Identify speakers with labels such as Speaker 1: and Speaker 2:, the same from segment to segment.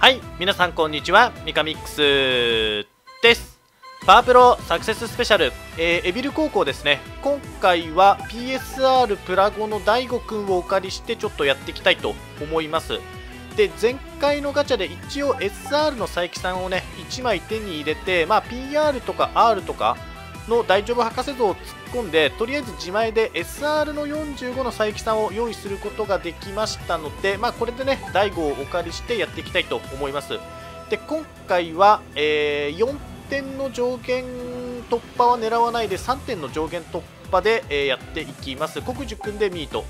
Speaker 1: はい皆さんこんにちは。ミカミックスです。パワープロサクセススペシャル、えー、エビル高校ですね。今回は PSR プラゴの DAIGO くんをお借りしてちょっとやっていきたいと思います。で前回のガチャで一応 SR の佐伯さんをね1枚手に入れて、まあ、PR とか R とかの大丈夫博士像を突っ込んでとりあえず自前で SR の45の佐伯さんを用意することができましたので、まあ、これでね大悟をお借りしてやっていきたいと思います。で今回は、えー、4点の上限突破は狙わないで3点の上限突破で、えー、やっていきます。国樹君でミート。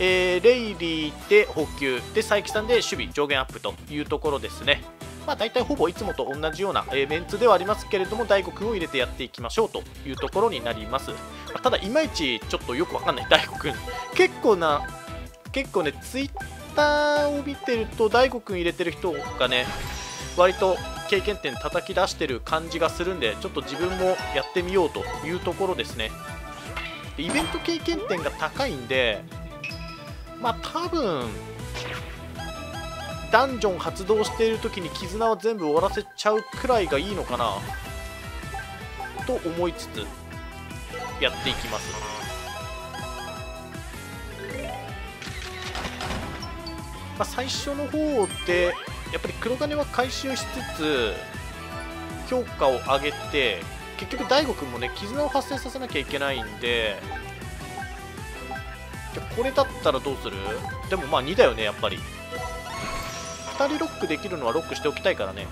Speaker 1: えー、レイリーで補給。で佐伯さんで守備上限アップというところですね。まあ、大体ほぼいつもと同じような、えー、メンツではありますけれども大悟くんを入れてやっていきましょうというところになります。まただいまいちちょっとよくわかんない。大悟くん結構な結構ねツイッターを見てると大悟くん入れてる人がね割と経験点叩き出してる感じがするんでちょっと自分もやってみようというところですね。イベント経験点が高いんでまあ多分ダンジョン発動している時に絆を全部終わらせちゃうくらいがいいのかな？と思いつつやっていきます。まあ、最初の方でやっぱり黒金は回収しつつ評価を上げて結局大悟くんもね絆を発生させなきゃいけないんでじゃこれだったらどうする？でもまあ2だよねやっぱり。2人ロックできるのはロックしておきたいからね。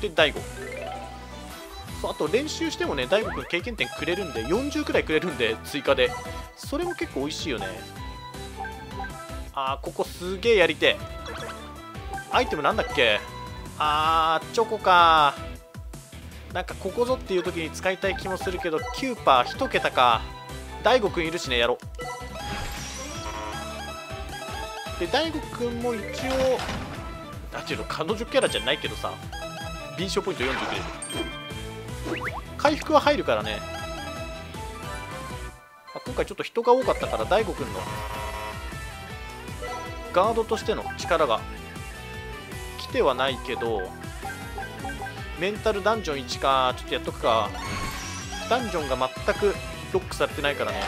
Speaker 1: で大悟。そうあと練習してもね大悟くん経験点くれるんで40くらいくれるんで追加で。それも結構美味しいよね。あーここすげえやりてアイテムなんだっけ？あーチョコか。なんかここぞっていう時に使いたい気もするけどキューパー1桁か。大悟くんいるしねやろう。で大悟くんも一応なんていうの彼女キャラじゃないけどさ敏捷ポイント40くれる。回復は入るからね。ま今回ちょっと人が多かったから大悟くんのガードとしての力が来てはないけどメンタルダンジョン1かちょっとやっとくか。ダンジョンが全くロックされてないからね。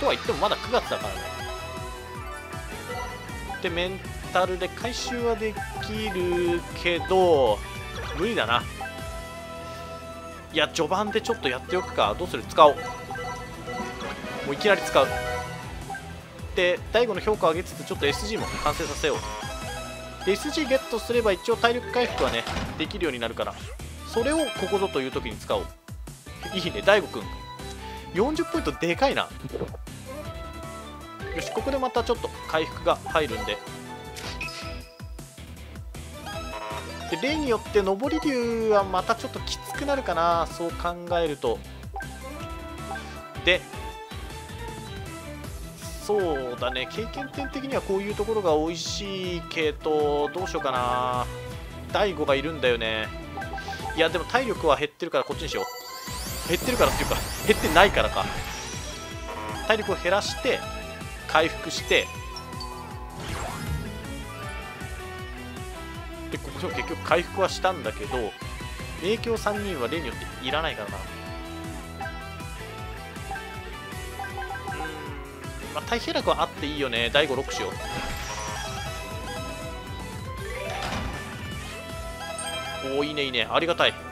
Speaker 1: とは言ってもまだ9月だからね。でメンタルで回収はできるけど無理だな。いや序盤でちょっとやっておくか。どうする？使おう。もういきなり使う。で大悟の評価を上げつつちょっと SG も完成させよう。で SG ゲットすれば一応体力回復はねできるようになるから。それをここぞという時に使おう。いいね大悟くん。40ポイントでかいな。よしここでまたちょっと回復が入るんで。で例によって上り竜はまたちょっときつくなるかな。そう考えると。でそうだね。経験点的にはこういうところが美味しいけどどうしようかな。大悟がいるんだよね。いやでも体力は減ってるからこっちにしよう。減ってるからっていうか減ってないからか。体力を減らして回復してでここでも結局回復はしたんだけど影響3人は例によっていらないからな。うんまあ大平楽はあっていいよね。第56しようおおいいねいいね。ありがたい。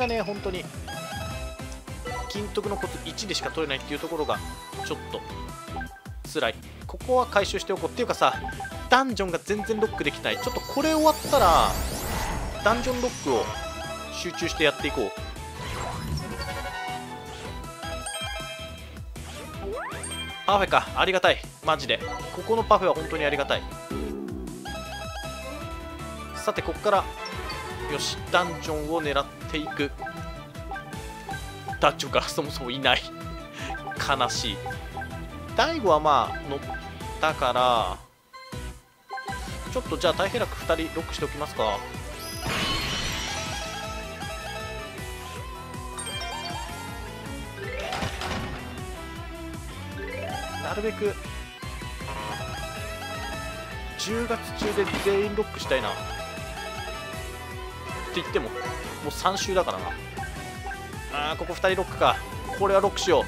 Speaker 1: がね、本当に金徳のコツ1でしか取れないっていうところがちょっと辛い。ここは回収しておこうっていうかさ、ダンジョンが全然ロックできない。ちょっとこれ終わったら、ダンジョンロックを集中してやっていこう。パフェか。ありがたい。マジで。ここのパフェは本当にありがたい。さて、ここからよしダンジョンを狙ってていく。ダチョが そもそもいない。悲しい。大悟はまあ乗ったからちょっとじゃあ大平楽2人ロックしておきますか。なるべく10月中で全員ロックしたいな。って言っても。う3週だからな。あーここ2人ロックか。これはロックしよう。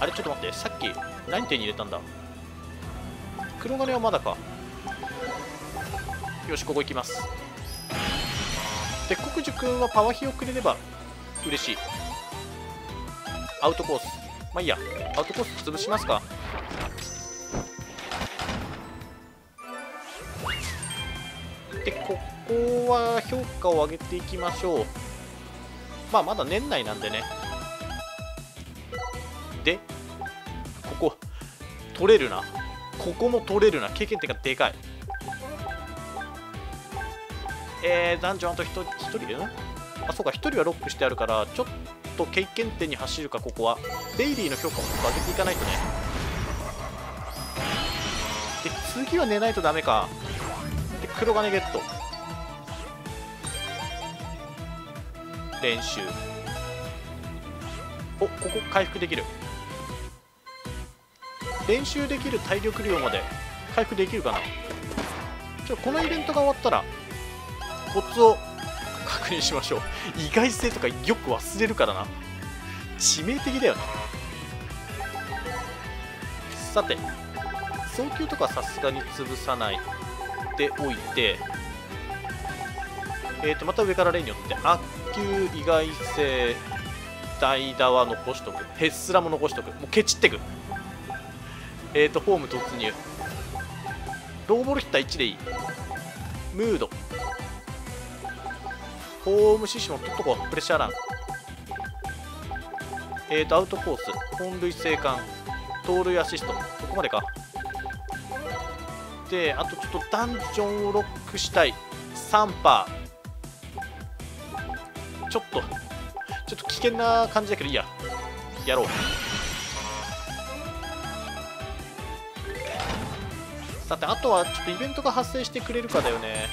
Speaker 1: あれちょっと待って。さっき何手に入れたんだ？黒金はまだか。よしここ行きます。で国樹君はパワーヒをくれれば嬉しい。アウトコース。まあいいや。アウトコース潰しますか。ここは評価を上げていきましょう。まあまだ年内なんでね。でここ取れるな。ここも取れるな。経験点がでかい。えー、男女あと1人1人あそうか。1人はロックしてあるからちょっと経験点に走るかここは。デイリーの評価も上げていかないとね。で次は寝ないとダメか。で黒金ゲット。練習。おここ回復できる。練習できる体力量まで回復できるかな。ちょこのイベントが終わったらコツを確認しましょう。意外性とかよく忘れるからな。致命的だよね。さて早急とかさすがに潰さない。でおいてえーとまた上から例によって悪球意外性代打は残しとく。ヘッスラも残しとく。もうケチってく。えーとホーム突入。ローボールヒッター1でいい。ムード。ホームシシも取っとこう。プレッシャーラン。えーとアウトコース。本塁生還。盗塁アシスト。ここまでか。であとちょっとダンジョンをロックしたい。3パー。ちょっとちょっと危険な感じだけどいいや。やろう。さてあとはちょっとイベントが発生してくれるかだよね。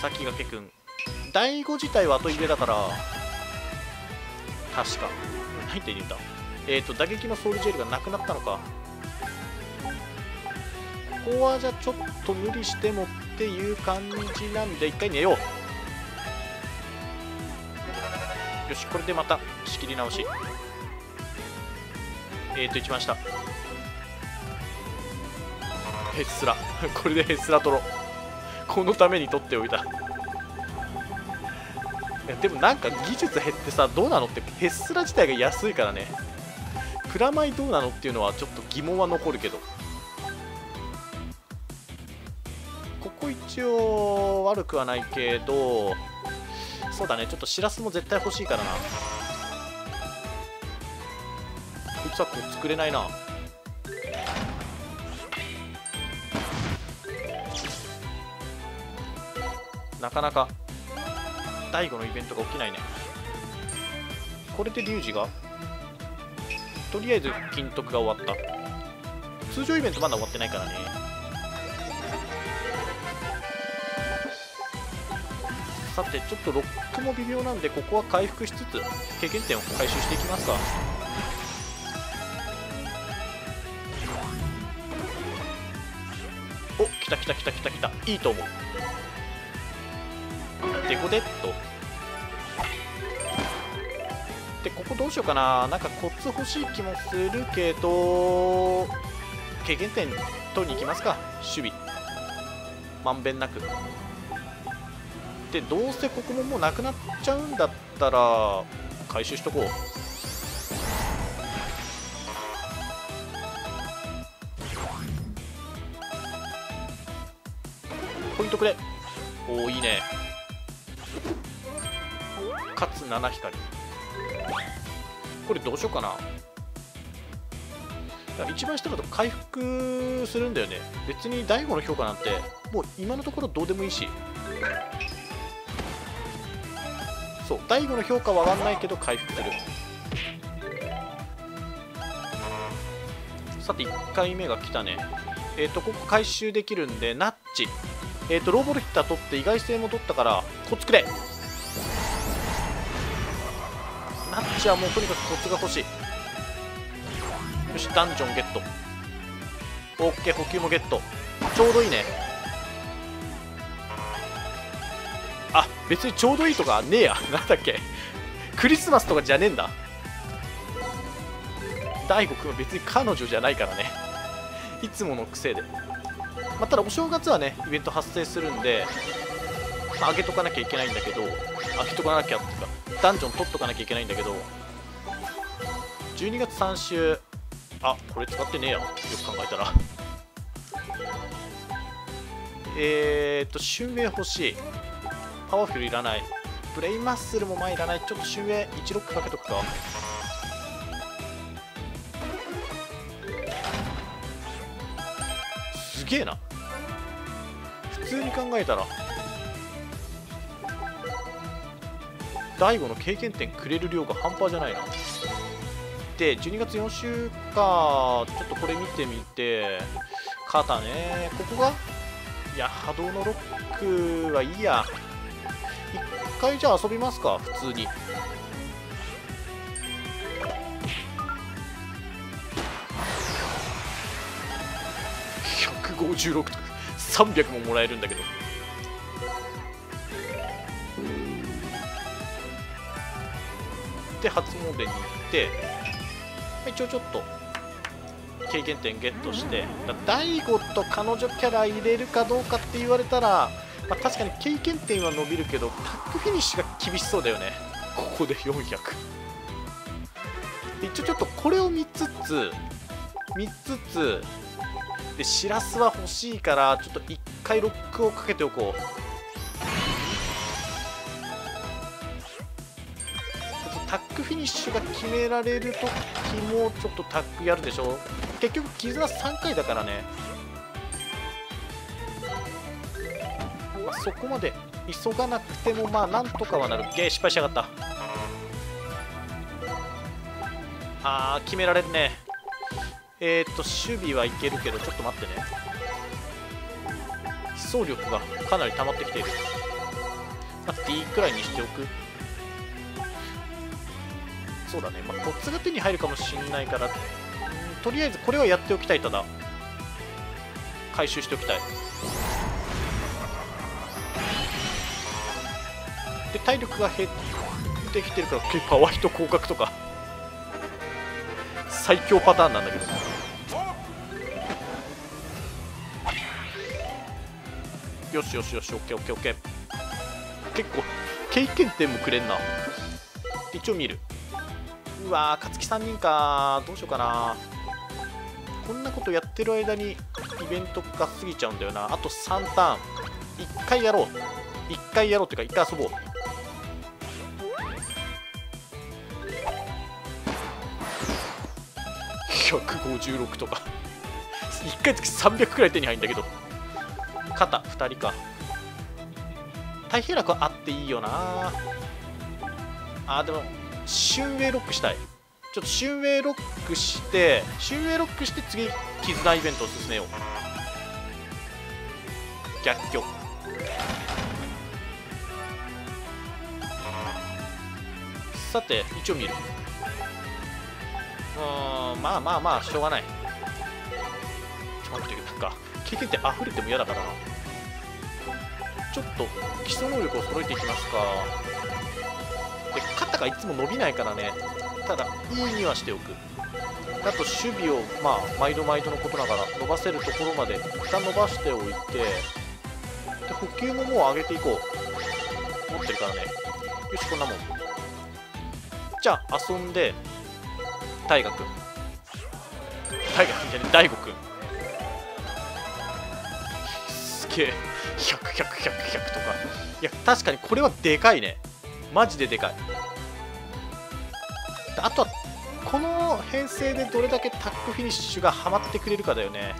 Speaker 1: 先駆けくん。第5自体は後入れだから。確か。何て言うんだ。えっ、ー、と打撃のソウルジェルがなくなったのか。ここはじゃあちょっと無理してもっていう感じなんで一回寝よう。よしこれでまた仕切り直し。えっ、ー、と一番下ヘッスラこれでヘッスラ取ろう。このために取っておいた。いやでもなんか技術減ってさどうなのってヘッスラ自体が安いからね。プラマイどうなのっていうのはちょっと疑問は残るけど。応悪くはないけどそうだねちょっとしらすも絶対欲しいからな。こいつはこう作れないな。なかなか第5のイベントが起きないね。これでリュウジがとりあえず金徳が終わった。通常イベントまだ終わってないからね。さてちょっとロックも微妙なんでここは回復しつつ経験点を回収していきますか。お来た来た来た来た来た。いいと思う。デコデッド。でここどうしようかな。なんかコツ欲しい気もするけど経験点取りに行きますか。守備。まんべんなく。でどうせここももうなくなっちゃうんだったら回収しとこう。ポイントくれ。おおいいね。かつ七光これどうしようかな。一番下だと回復するんだよね。別に第5の評価なんてもう今のところどうでもいいし。そう第5の評価は上がんないけど回復する。さて1回目が来たね。えっ、ー、とここ回収できるんでナッチ。えっ、ー、とローボルヒッター取って意外性も取ったからこっちくれ。マッチはもうとにかくコツが欲しい。よしダンジョンゲット。オッケー補給もゲット。ちょうどいいね。別にちょうどいいとかねえや。なんだっけ。クリスマスとかじゃねえんだ。大悟くんは別に彼女じゃないからね。いつもの癖で、まあ、ただお正月はねイベント発生するんで、まあ、上げとかなきゃいけないんだけど開けとかなきゃっていうかダンジョン取っとかなきゃいけないんだけど12月3週あこれ使ってねえや。よく考えたら。えーっと春英欲しい。パワフルいらない。ブレインマッスルも前いらない。ちょっと春英1ロックかけとくか。すげえな。普通に考えたら。大悟の経験点くれる量が半端じゃないな。で12月4週かちょっとこれ見てみて。肩ね。ここがいや波動のロックはいいや。回じゃあ遊びますか普通に。156とか300ももらえるんだけど。で初詣に行って一応ちょっと経験点ゲットして大悟と彼女キャラ入れるかどうかって言われたら、まあ、確かに経験点は伸びるけどタックフィニッシュが厳しそうだよね。ここで400一応ちょっとこれを見つつ見つつ。でしらすは欲しいからちょっと1回ロックをかけておこう。タックフィニッシュが決められる時もちょっとタックやるでしょ。結局絆3回だからね、そこまで急がなくてもまあなんとかはなる。ゲー失敗しやがった。あー決められるね。えー、っと守備はいけるけどちょっと待ってね。飛走力がかなり溜まってきている、まあ、D くらいにしておく。そうだね、まあ、コツが手に入るかもしんないから。とりあえずこれはやっておきたい。ただ回収しておきたい。体力が減ってきてるからパワーヒット降格とか最強パターンなんだけど。よしよしよしオッケーオッケーオッケー。結構経験点もくれんな。一応見る。うわー勝木3人かどうしようかな。こんなことやってる間にイベントが過ぎちゃうんだよな。あと3ターン。1回やろう。1回やろうっていうか1回遊ぼう。156とか。1回月300くらい手に入るんだけど。肩2人か。太平楽はあっていいよな。あでもシュウェイロックしたい。ちょっとシュウェイロックしてシュウェイロックして次絆イベントを進めよう。逆境。さて一応見る。うんまあまあまあしょうがない。ちょっと待ってなんか経験点溢れても嫌だから。ちょっと基礎能力を揃えていきますか。で肩がいつも伸びないからね。ただいいにはしておく。あと守備をまあ毎度毎度のことながら伸ばせるところまで一旦伸ばしておいてで補給ももう上げていこう。持ってるからね。よしこんなもん。じゃあ遊んで大河君大河君じゃねえ大悟君すげえ。100100100100とか。いや確かにこれはでかいね。マジででかい。あとはこの編成でどれだけタックフィニッシュがはまってくれるかだよね。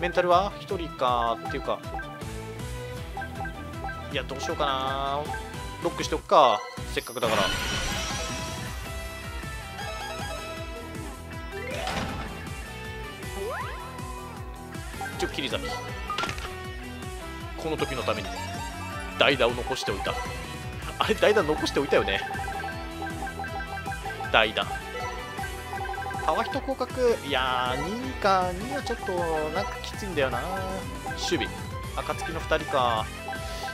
Speaker 1: メンタルは？1人かっていうか。いやどうしようかな。ロックしておくか。せっかくだから。切り裂きこの時のために代打を残しておいた。あれ代打残しておいたよね。代打。パワーヒット降格。いやー2位か2位はちょっとなんかきついんだよな。守備。暁の2人か。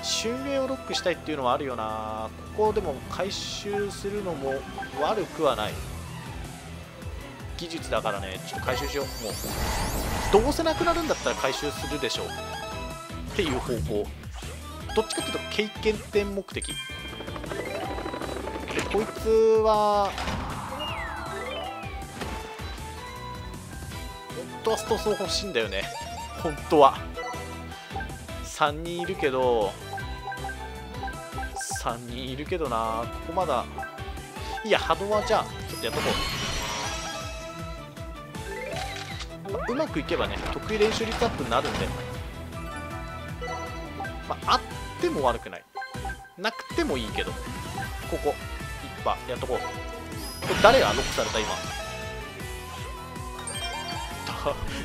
Speaker 1: 襲名をロックしたいっていうのはあるよな。ここでも回収するのも悪くはない技術だからねちょっと回収しよう。もう。どうせなくなるんだったら回収するでしょう。っていう方向。どっちかっていうと経験点目的。でこいつは本当はストソー欲しいんだよね。本当は。3人いるけど3人いるけどな。ここまだ。いや波動はじゃあちょっとやっとこう。うまくいけばね得意練習率アップになるんで。まああっても悪くない。なくてもいいけどここ一羽やっとこう。これ誰がロックされた今？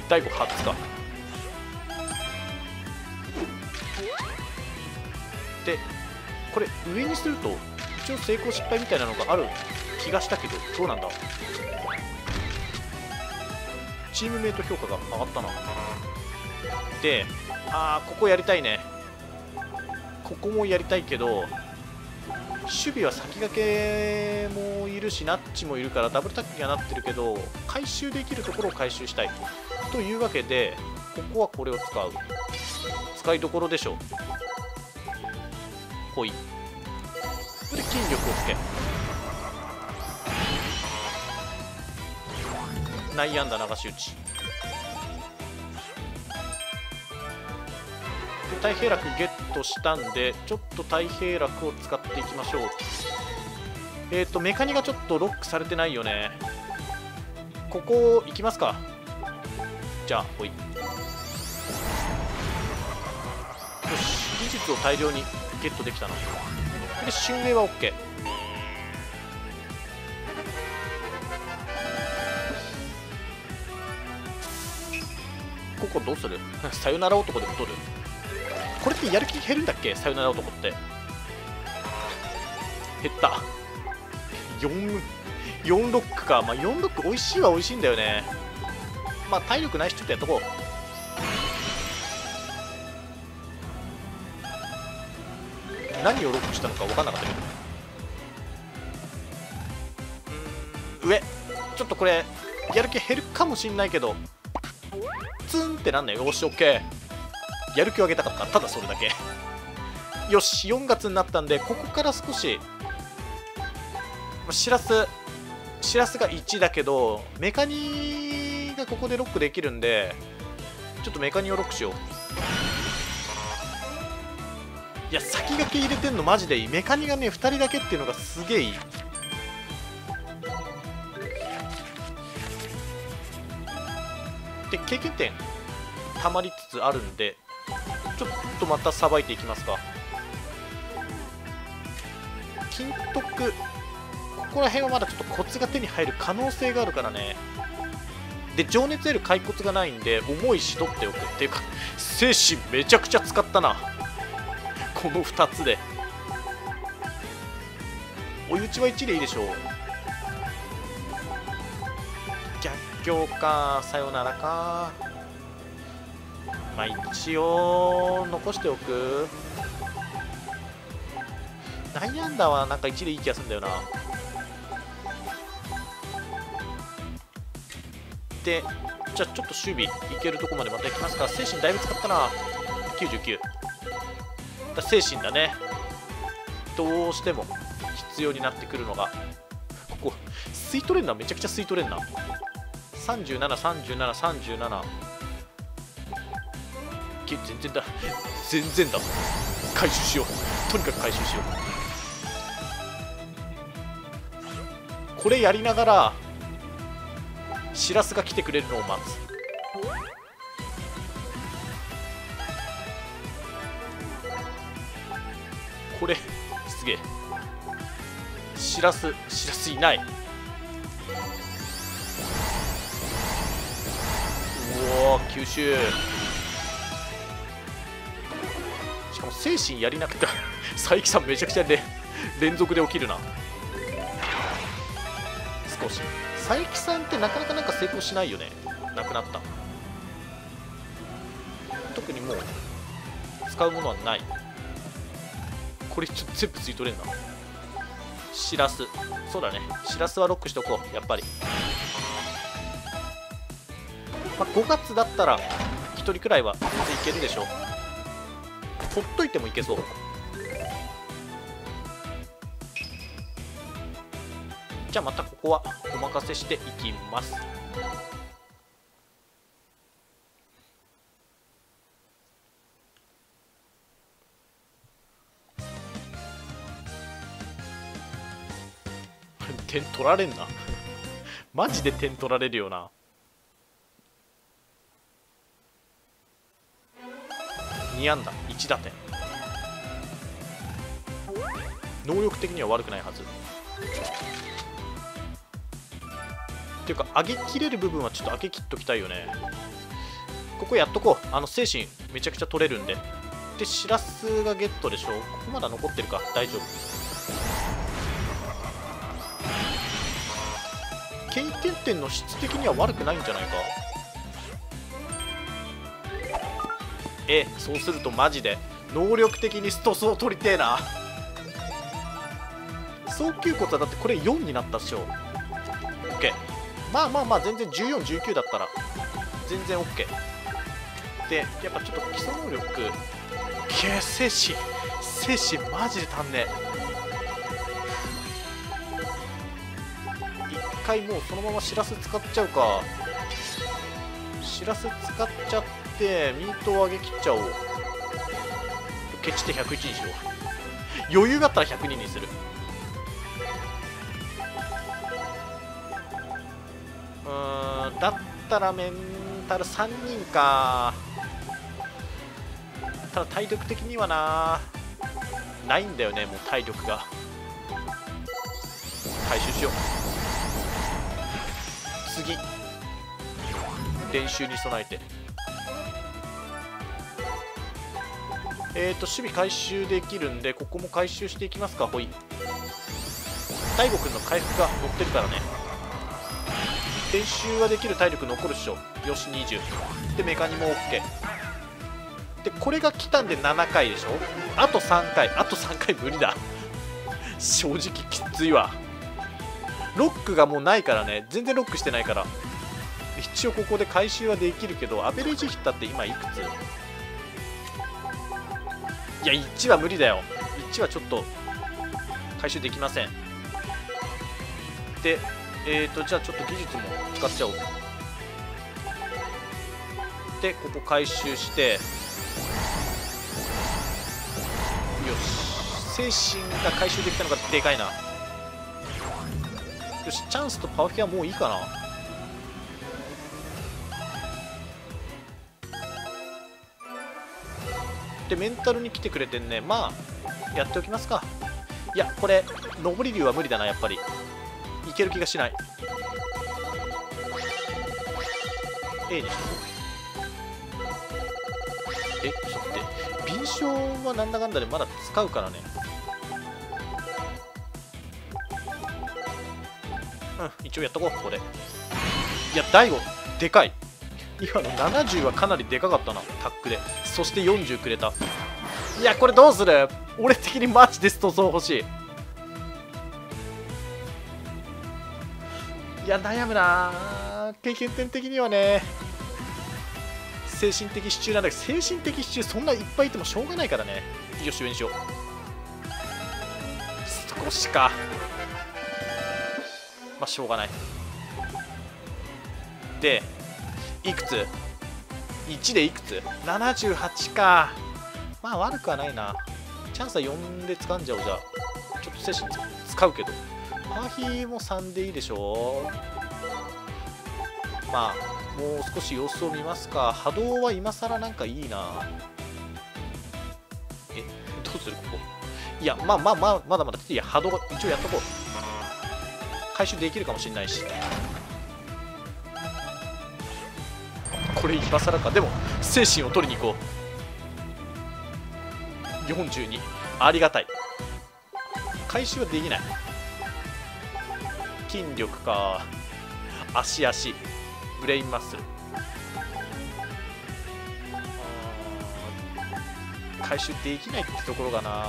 Speaker 1: 大悟初か。でこれ上にすると一応成功失敗みたいなのがある気がしたけどどうなんだ？チームメイト評価が上がったな。であーここやりたいね。ここもやりたいけど守備は先駆けもいるしナッチもいるからダブルタックにはなってるけど回収できるところを回収したい。というわけでここはこれを使う。使いどころでしょう。ほい。これで筋力をつけ。内野安打流し打ち太平楽ゲットしたんでちょっと太平楽を使っていきましょう。えっ、ー、とメカニがちょっとロックされてないよね。ここ行きますか。じゃあほい。よし技術を大量にゲットできたな。で襲名は OK ここどうする？さよなら男でも取る？これってやる気減るんだっけ？さよなら男って。減った。4 4ロックか。まあ4ロック美味しいは美味しいんだよね。まあ体力ないしちょっとやっとこう。何をロックしたのか分かんなかったけど。上。ちょっとこれやる気減るかもしんないけど。ってなんねよし OK やる気を上げたかった。ただそれだけ。よし4月になったんでここから少ししらすしらすが1だけどメカニがここでロックできるんでちょっとメカニをロックしよう。いや先駆け入れてんのマジでいい。メカニがね2人だけっていうのがすげえいい。で経験点。たまりつつあるんでちょっとまたさばいていきますか。金徳ここら辺はまだちょっとコツが手に入る可能性があるからね。で情熱得る骸骨がないんで重いし取っておくっていうか精神めちゃくちゃ使ったな。この2つで。追い打ちは1でいいでしょう。逆境かさよならか。まあ一応残しておく。悩んだはなんか1でいい気がするんだよな。でじゃあちょっと守備いけるとこまでまた行きますか。精神だいぶ使ったな。99だ精神だね。どうしても必要になってくるのが。ここ吸い取れるのはめちゃくちゃ吸い取れるな373737全然だ。全然だ。回収しよう。とにかく回収しよう。これやりながらしらすが来てくれるのを待つ。これすげえ。しらすしらすいない。うお吸収。精神やりなくて 佐伯さんめちゃくちゃ連続で起きるな。少し。佐伯さんってなかなかなんか成功しないよね。なくなった。特にもう使うものはない。これちょっと全部ついとれんな。しらす。そうだね。しらすはロックしとこう。やっぱり、まあ、5月だったら1人くらいは全然いけるでしょう。ほっといてもいけそう。じゃあまたここはお任せしていきます。点取られんな。マジで点取られるよな。2安打1打点。能力的には悪くないはず。っていうか上げきれる部分はちょっと上げきっときたいよね。ここやっとこう。あの精神めちゃくちゃ取れるんで。でしらすがゲットでしょ。ここまだ残ってるか。大丈夫。経験点の質的には悪くないんじゃないか。えそうするとマジで能力的にストスを取りてえな。早急骨はだってこれ4になったっしょ。OK まあまあまあ全然1419だったら。全然 OK でやっぱちょっと基礎能力け精神精神マジで足んねえ。一回もうそのまましらす使っちゃうか。しらす使っちゃってミートを上げきっちゃおう。ケチって101にしよう。余裕があったら102にする。うんだったらメンタル3人か。ただ体力的にはな。ないんだよねもう体力が。回収しよう。次。練習に備えて。えーと守備回収できるんでここも回収していきますかほい。大悟くんの回復が乗ってるからね。練習はできる体力残るっしょ。よし20でメカニも OK でこれが来たんで7回でしょ。あと3回。あと3回無理だ。正直きついわ。ロックがもうないからね。全然ロックしてないから。一応ここで回収はできるけどアベレージヒッターって今いくつ？いや1は無理だよ。1はちょっと回収できません。でえーとじゃあちょっと技術も使っちゃおう。でここ回収して。よし。精神が回収できたのがでかいな。よしチャンスとパワフィはもういいかな。でメンタルに来てくれてんね。まあやっておきますか。いやこれ上り竜は無理だなやっぱり。いける気がしない。A にしとこう。えちょっと待って。敏捷はなんだかんだでまだ使うからね。うん一応やっとこうここで。いや大悟でかい。今の70はかなりでかかったなタックで。そして40くれた。いやこれどうする？俺的にマジでストソー欲しい。いや悩むな。経験点的にはね精神的支柱なんだけど精神的支柱そんないっぱいいてもしょうがないからね。よし上にしよう。少しか。まあしょうがない。いくつ ?1 でいくつ ?78 か。まあ悪くはないな。チャンスは4で掴んじゃおう。じゃあちょっと精神使うけど。パーヒーも3でいいでしょまあもう少し様子を見ますか。波動は今更なんかいいな。えどうする？ここ。いやまあまあまあまだまだ。いや波動一応やっとこう。回収できるかもしれないし。これ今更かでも精神を取りに行こう42ありがたい回収はできない筋力か足足ブレインマッスル回収できないってところがな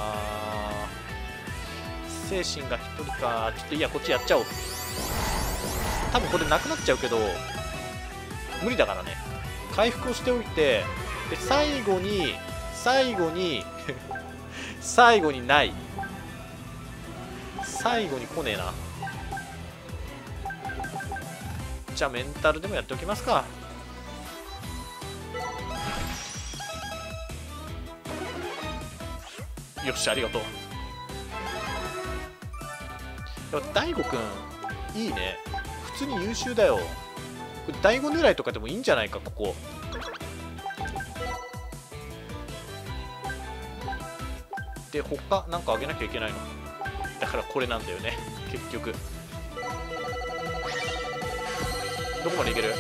Speaker 1: 精神が1人かちょっといやこっちやっちゃおう多分これなくなっちゃうけど無理だからね回復をしておいてで最後に最後に 最後にない。最後に来ねえな。じゃあメンタルでもやっておきますか。よしありがとう。大悟くんいいね。普通に優秀だよ。第5狙いとかでもいいんじゃないかここ。で他なんかあげなきゃいけないの。だからこれなんだよね結局。どこまでいける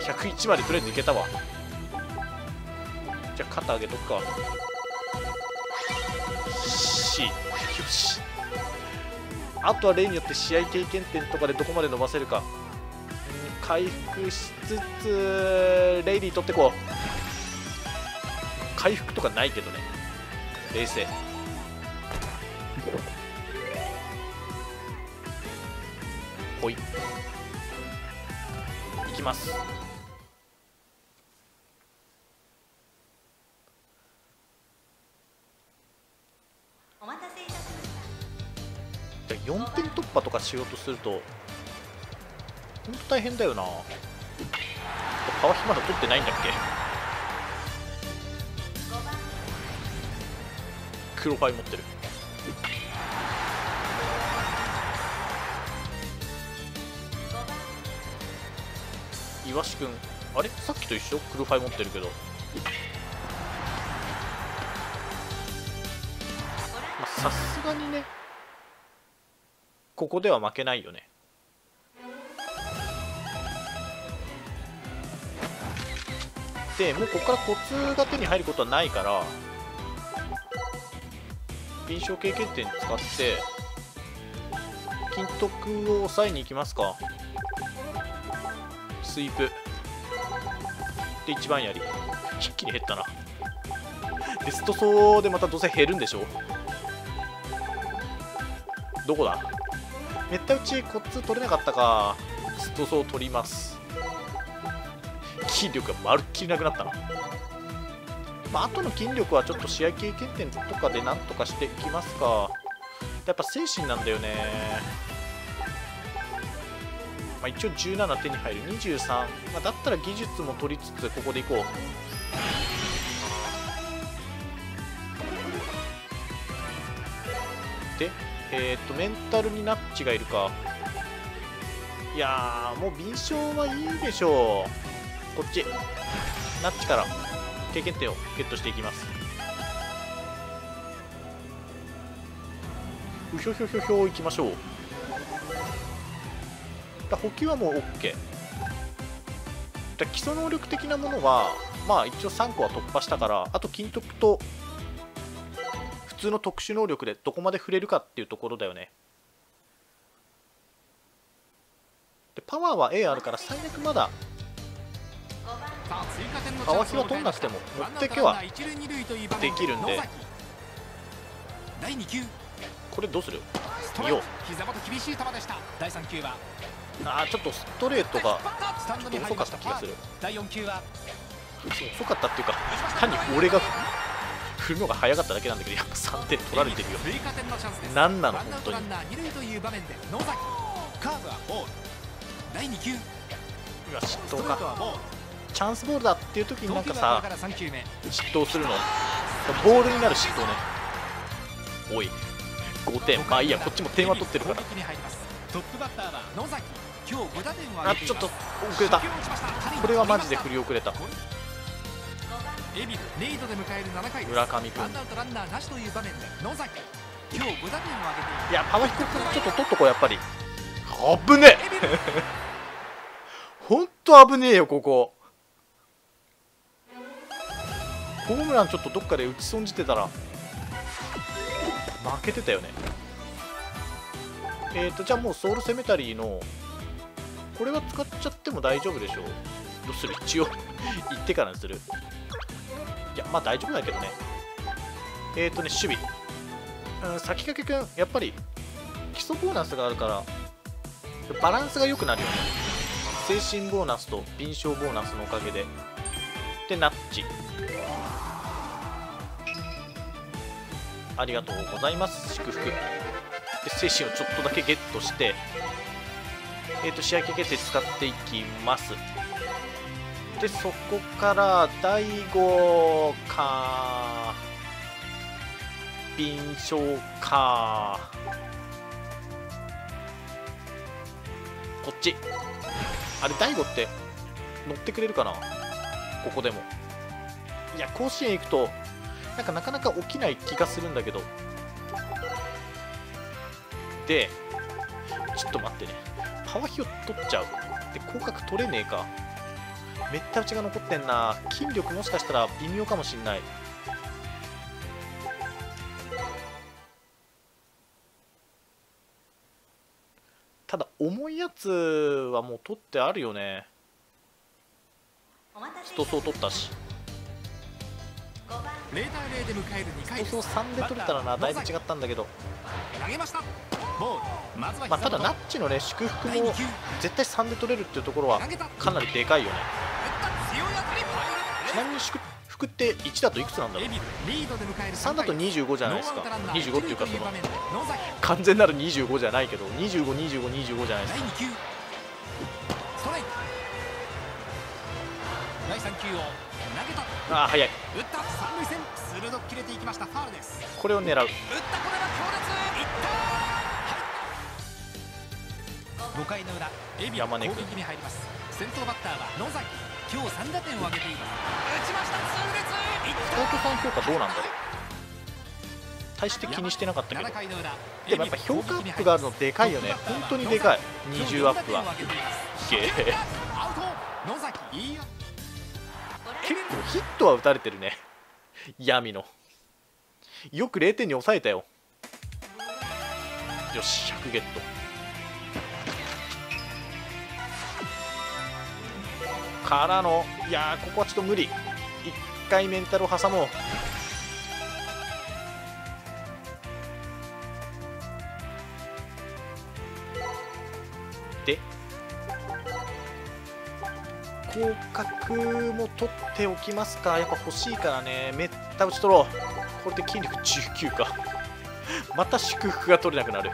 Speaker 1: ?101 までとりあえずいけたわ。じゃあ肩上げとくか。し。よし。あとは例によって試合経験点とかでどこまで伸ばせるか。回復しつつレイリー取ってこう。回復とかないけどね。冷静。ほい。いきます。じゃあ4点突破とかしようとするとほんと大変だよな。パワーヒまだ取ってないんだっけ？黒ファイ持ってる。イワシくん。あれ？さっきと一緒？黒ファイ持ってるけど。まあさすがにね。ここでは負けないよね。でもうここからコツが手に入ることはないから臨床経験点使って金徳を抑えに行きますか。スイープ。で一番やり。一気に減ったな。でストソーでまたどうせ減るんでしょどこだ？めった打ちコツ取れなかったか。ストソー取ります。筋力がまるっきりなくなったなまあ後の筋力はちょっと試合経験点とかでなんとかしていきますかやっぱ精神なんだよねまあ、一応17手に入る23、まあ、だったら技術も取りつつここでいこうでえーっとメンタルにナッチがいるかいやもう敏捷はいいでしょうこっち。ナッチから経験点をゲットしていきます。うひょひょひょひょいきましょう。だ補給はもう OK だ基礎能力的なものはまあ一応3個は突破したからあと金徳と普通の特殊能力でどこまで触れるかっていうところだよね。でパワーは A あるから最悪まだ
Speaker 2: 川ひは取んなくても持ってけは
Speaker 1: できるんで。
Speaker 2: 第2球。
Speaker 1: これどうする？
Speaker 2: ストレート膝元厳しい球でした。第3球は。
Speaker 1: あーちょっとストレートが
Speaker 2: スタンドに入りました。
Speaker 1: 遅かった気がする。
Speaker 2: 第4球は。
Speaker 1: そう遅かったっていうか単に俺が振るのが早かっただけなんだけどやっぱ3点取られてるよ。
Speaker 2: 追加点のチャンスです。
Speaker 1: なんなの本当に。
Speaker 2: トランナー二塁という場面で野崎。カーブはボール。第2球。
Speaker 1: うわ嫉
Speaker 2: スト
Speaker 1: 妬かチャンスボールだっていう時になんかさ
Speaker 2: 投球はこれから3球目。
Speaker 1: 嫉妬するの。ボールになる嫉妬ね。おい。5点。まあいいや。こっちも点は取ってるから。
Speaker 2: 攻撃に入ります。トップバッターは野崎。今日5打点を挙げています。
Speaker 1: あちょっと遅れた。これはマジで振り遅れた。
Speaker 2: エビルリードで迎える7回です。
Speaker 1: 村上君
Speaker 2: いう場面で野崎。今日5打点を挙げています。
Speaker 1: いやパワーヒコ君ちょっと取っとこうやっぱり。危ねえ。ほんと危ねえよここホームランちょっとどっかで打ち損じてたら負けてたよね。えっ、とじゃあもうソウルセメタリーのこれは使っちゃっても大丈夫でしょう。どうする？一応 言ってからにする。いやまあ大丈夫だけどね。えっ、とね守備。うん先駆けくんやっぱり基礎ボーナスがあるからバランスが良くなるよね。精神ボーナスと臨床ボーナスのおかげで。でナッチ。ありがとうございます。祝福。で精神をちょっとだけゲットしてえっ、と試合経験値使っていきます。でそこから第5か臨床かこっち。あれ大悟って乗ってくれるかな？ここでも。いや甲子園行くとなんかなかなか起きない気がするんだけど。でちょっと待ってね。パワーヒを取っちゃう。で広角取れねえか。めった打ちが残ってんな。筋力もしかしたら微妙かもしんない。ただ重いやつはもう取ってあるよね。人層取ったし
Speaker 3: 5番
Speaker 2: 0対0で迎える2回
Speaker 1: 人層3で取れたらなだいぶ違ったんだけど。
Speaker 2: 投げました。ボールまずは
Speaker 1: まあ、ただナッ
Speaker 2: ッ
Speaker 1: チのね祝福
Speaker 2: 第
Speaker 1: も
Speaker 2: 2球。
Speaker 1: 絶対3で取れるっていうところはかなりでかいよね。ちなみに祝福って1だといくつなんだろう？
Speaker 2: エビルリードで迎える
Speaker 1: 3だと25じゃないですか。25っていうかその完全なる25じゃないけど252525じゃないです
Speaker 2: 第
Speaker 1: か
Speaker 2: 2球。ストライク。第3球を
Speaker 1: ああ早い。
Speaker 2: 打った三塁線鋭く切れていきましたファウルです。
Speaker 1: これを狙う。
Speaker 2: 打ったこれは強烈。いった5回の裏エビ攻
Speaker 1: 山根君。
Speaker 2: 撃に入ります。先頭バッターは野崎。今日3打点を挙げています。打ちました。痛烈いった
Speaker 1: 東京さん評価どうなんだろう。大して気にしてなかったけど。
Speaker 2: 7回の裏
Speaker 1: でもやっぱ評価アップがあるのでかいよね。本当にでかい。20アップは。げえ。
Speaker 2: アウト。野崎いいよ
Speaker 1: 結構ヒットは打たれてるね。闇の。よく0点に抑えたよ。よし100ゲット。からのいやここはちょっと無理。1回メンタルを挟もう。広角も取っておきますか？やっぱ欲しいからね。めった打ち取ろう。これで筋力19か。また祝福が取れなくなる。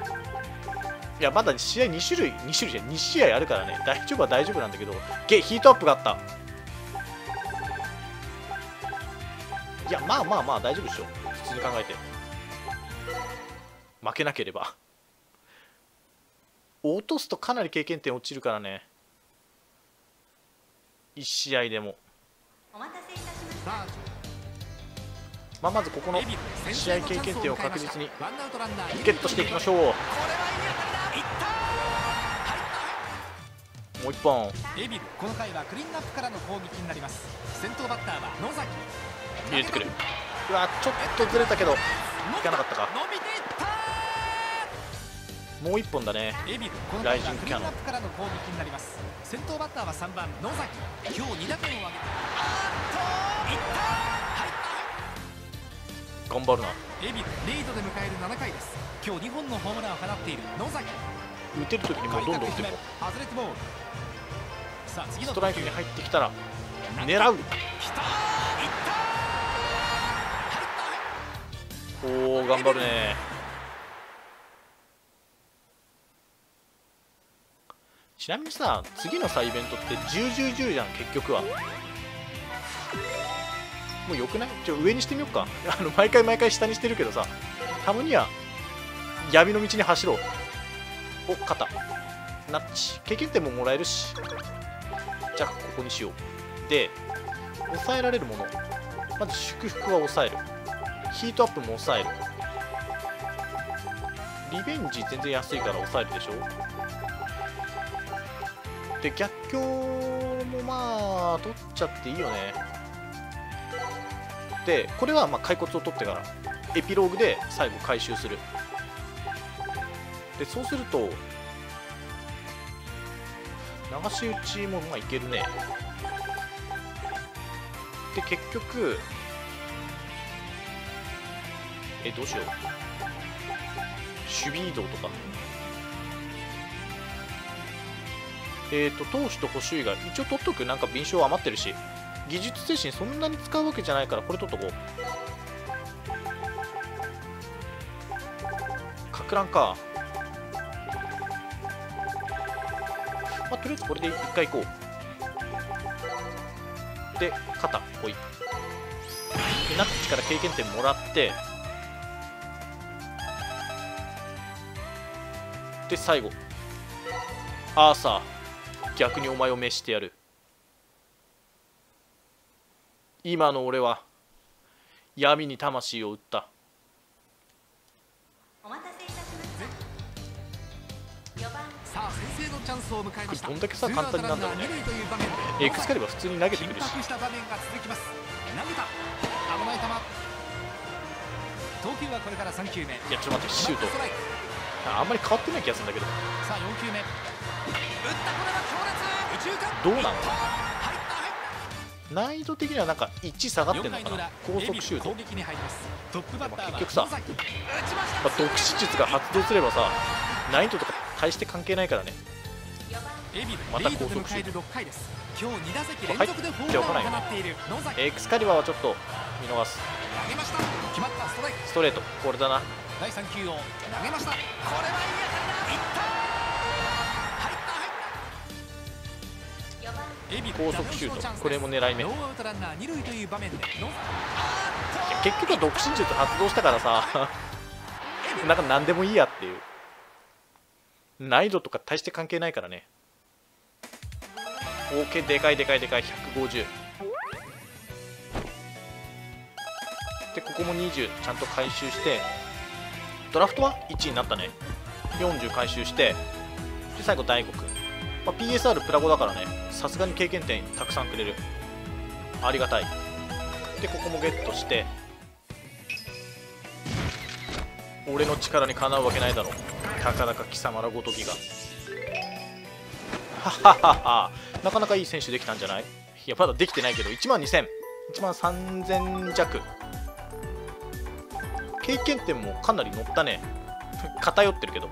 Speaker 1: いやまだ試合2種類2種類じゃ2試合あるからね。大丈夫は大丈夫なんだけど。ゲヒートアップがあった。いやまあまあまあ大丈夫でしょ。普通に考えて。負けなければ。落とすとかなり経験点落ちるからね。1試合でも、
Speaker 3: ま
Speaker 2: あ
Speaker 1: まずここの試合経験点を確実にゲットしていきましょう。もう1本。
Speaker 2: エビルこの回はクリーンナップからの攻撃になります。先頭バッターは野崎。
Speaker 1: 入れてくる。うわちょっとずれたけどいかなかったか。もう1本だね。
Speaker 2: エビルこの
Speaker 1: ライ
Speaker 2: 回はクリーン
Speaker 1: ジングキャノン
Speaker 2: 先頭バッターは3番野崎。今日2打点を挙げて。あーっといった入った。
Speaker 1: 頑張るな。
Speaker 2: エビルリードで迎える7回です。今日2本のホームランを放っている野崎。
Speaker 1: 打てるときにもうどんどん打っても
Speaker 2: 外れてボールさあ次の
Speaker 1: ストライクに入ってきたら狙う。
Speaker 2: きた。
Speaker 1: おお頑張るねちなみにさ次のさイベントって101010じゃん結局は。もうよくない？ちょ上にしてみよっか。あの毎回毎回下にしてるけどさ。たまには闇の道に走ろう。お肩ナッチ。経験点ももらえるし。じゃあここにしよう。で抑えられるもの。まず祝福は抑える。ヒートアップも抑える。リベンジ全然安いから抑えるでしょ？で逆境もまあ取っちゃっていいよね。でこれはまあ骸骨を取ってからエピローグで最後回収する。でそうすると流し打ちもまあいけるね。で結局えどうしよう。守備移動とか。え、ー、と投手と捕手以外一応取っとく。なんか敏捷余ってるし技術精神そんなに使うわけじゃないからこれ取っとこう。かく乱か。まあ、とりあえずこれで一回行こう。で肩ほい。でナッチから経験点もらって。で最後。アーサー。逆にお前を召してやる。今の俺は闇に魂を売った。
Speaker 3: お待たせいたしました。4番
Speaker 2: さあ先制のチャンスを迎えました。
Speaker 1: どんだけさ簡単になんだろうね。エクスカリバー普通に投げてくるし。
Speaker 2: 緊迫した場面が続きます投げた危ない球投球はこれから3球目。
Speaker 1: いやちょっと待ってシュート。あんまり変わってない気がするんだけど。
Speaker 2: さあ4球目打ったこれは強烈中間
Speaker 1: どうなの？難易度的にはなんか1下がって
Speaker 2: 4
Speaker 1: んのかな？高速シュート？
Speaker 2: ますトップバッターは
Speaker 1: 結局さ
Speaker 2: ま
Speaker 1: あ、独死術が発動すればさ難易度とか大して関係ないからね。また高速シュー
Speaker 2: 迎える6回です今日2打席連
Speaker 1: 入
Speaker 2: 続でホー
Speaker 1: っておかないよね
Speaker 2: ムを放っている野崎
Speaker 1: エクスカリバーはちょっと見逃す。
Speaker 2: 投げました決まったストライク
Speaker 1: ストレートこれだな。
Speaker 2: 第3球を投げました。これはいい当たりだ。
Speaker 1: 高速シュート。これも狙い目。結局は独身術発動したからさ。なんか何でもいいやっていう。難易度とか大して関係ないからね。OK でかいでかいでかい。150でここも20ちゃんと回収して。ドラフトは1位になったね。40回収して。で最後大悟くん、まあ、PSR プラゴだからねさすがに経験点たくさんくれる。ありがたい。でここもゲットして俺の力にかなうわけないだろう。たかだか貴様らごときが。はははは。なかなかいい選手できたんじゃない？いやまだできてないけど1万2000 1万3000弱。経験点もかなり乗ったね。偏ってるけど。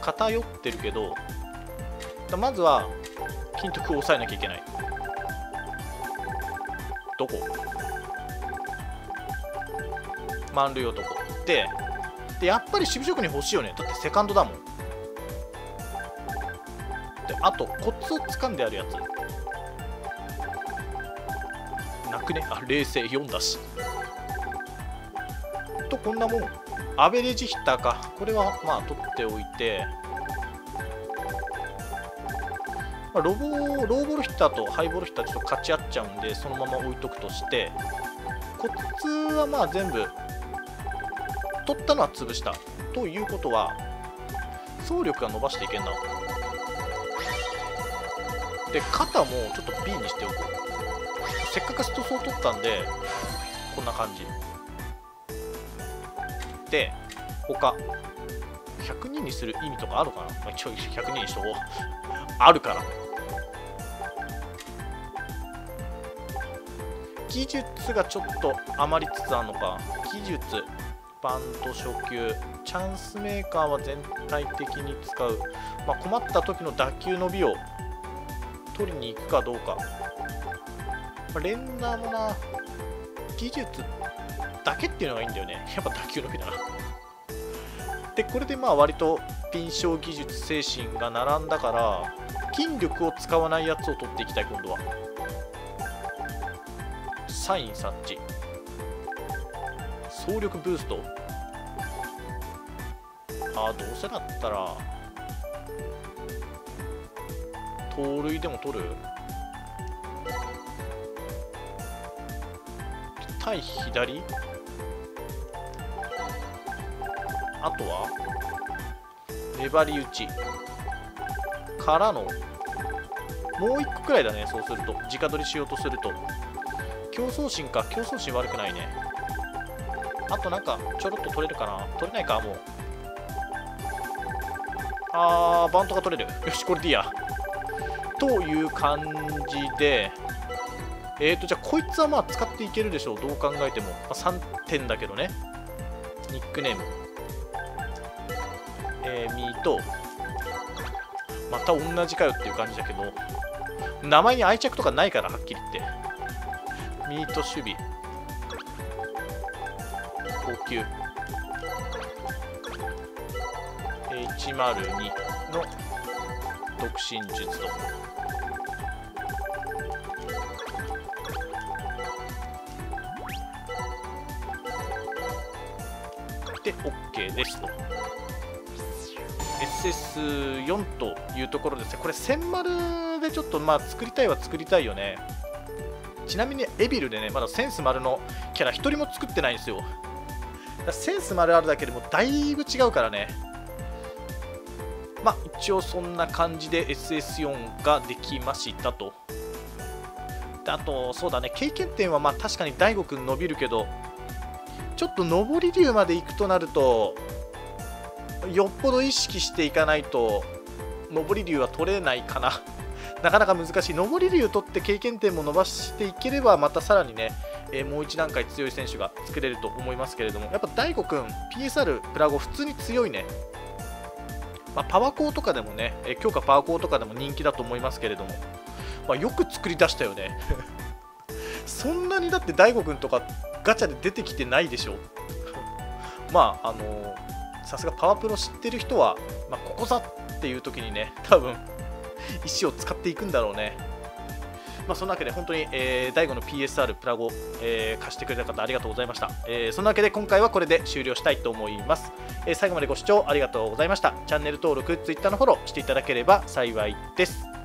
Speaker 1: 偏ってるけどまずは金徳を抑えなきゃいけない。どこ？満塁男。ででやっぱり守備職人欲しいよね。だってセカンドだもん。であとコツを掴んであるやつ。なくね？あ冷静4だし。とこんなもん。アベレージヒッターか。これはまあ取っておいて、まあ、ロボローボールヒッターとハイボールヒッターちょっと勝ち合っちゃうんでそのまま置いとくとしてコツはまあ全部取ったのは潰したということは走力が伸ばしていけんなで肩もちょっと B にしておこう。せっかくストソー取ったんでこんな感じ。で他。102にする意味とかあるかな、まあ、一応102にしとこう。あるから。技術がちょっと余りつつあるのか。技術バント初球チャンスメーカーは全体的に使う、まあ、困った時の打球伸びを取りに行くかどうか、まあ、連打もな技術だけっていうのがいいんだよね。やっぱ打球伸びだな。でこれでまあ割と敏捷技術精神が並んだから筋力を使わないやつを取っていきたい今度は。サイン察知。走力ブースト。ああどうせだったら盗塁でも取る？対左？あとは？粘り打ち。からのもう1個くらいだねそうすると。直取りしようとすると。競争心か。競争心悪くないね。あとなんかちょろっと取れるかな。取れないかもう。あーバントが取れる。よしこれでいいや。という感じで。えーとじゃあこいつはまあ使っていけるでしょう。どう考えても、まあ、3点だけどね。ニックネーム。ミートまた同じかよっていう感じだけど名前に愛着とかないからはっきり言って。ミート守備高級。102の独身術と。で OK ですと。SS4 というところですね。これ1000丸でちょっとまあ作りたいは作りたいよね。ちなみにエビルでねまだセンス丸のキャラ1人も作ってないんですよ。センス丸あるだけでもだいぶ違うからね。まあ一応そんな感じで SS4 ができましたと。であとそうだね。経験点はまあ確かに大悟くん伸びるけどちょっと上り竜まで行くとなるとよっぽど意識していかないと上り竜は取れないかな。なかなか難しい。上り竜取って経験点も伸ばしていければまたさらにね、えーもう一段階強い選手が作れると思いますけれどもやっぱ大悟くん PSR プラゴ普通に強いね。まあ、パワーコーとかでもね、えー強化パワーコーとかでも人気だと思いますけれども、まあ、よく作り出したよね。そんなにだって大悟くんとかガチャで出てきてないでしょ。まああのーさすがパワプロ知ってる人は、まあ、ここぞっていう時にね多分石を使っていくんだろうね。まあ、そんなわけで本当に、えー、第5の PSR プラゴ、えー貸してくれた方ありがとうございました、えーそんなわけで今回はこれで終了したいと思います、えー最後までご視聴ありがとうございました。チャンネル登録 Twitter のフォローしていただければ幸いです。